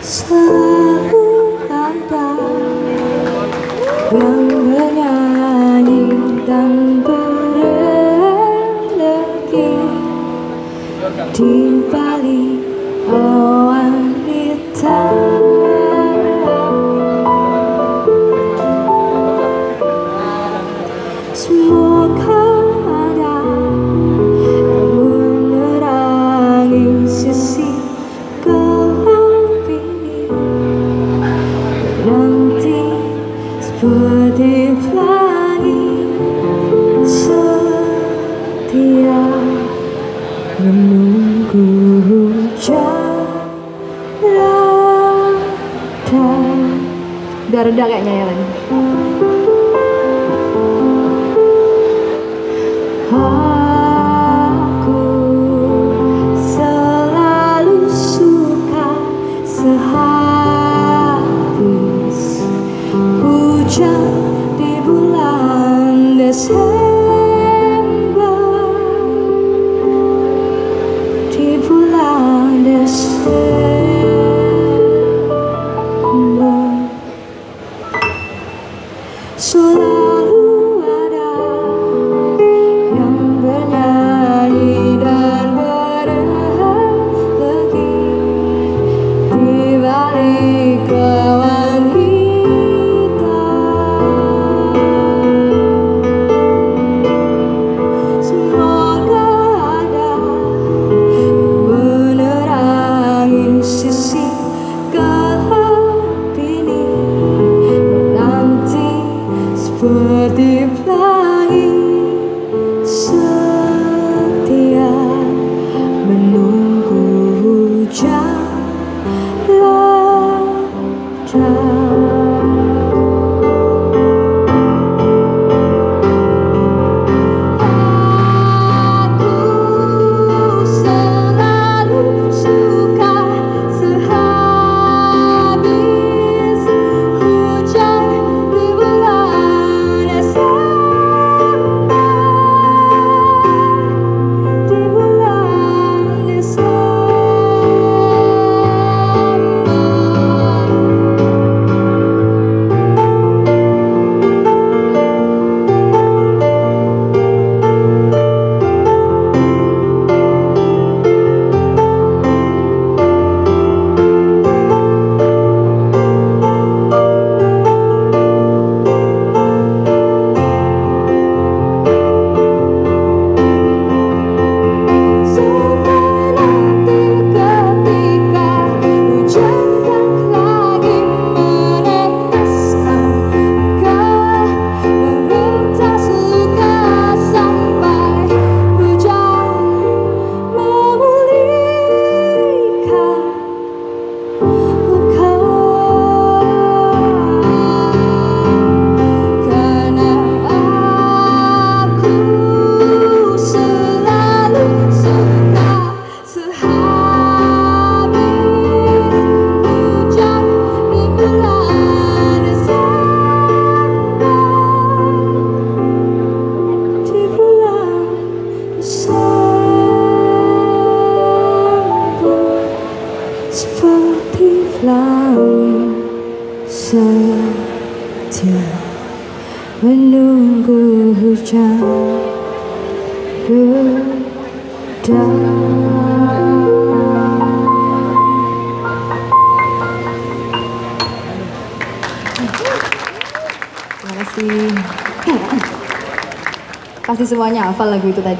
Selalu ada yang menyanyi dan bereneki di Bali. putih setia menunggu hujan reda udah reda kayaknya ya oh. live life. seperti langit setia menunggu hujan gedang Terima kasih. Pasti semuanya hafal lagu itu tadi.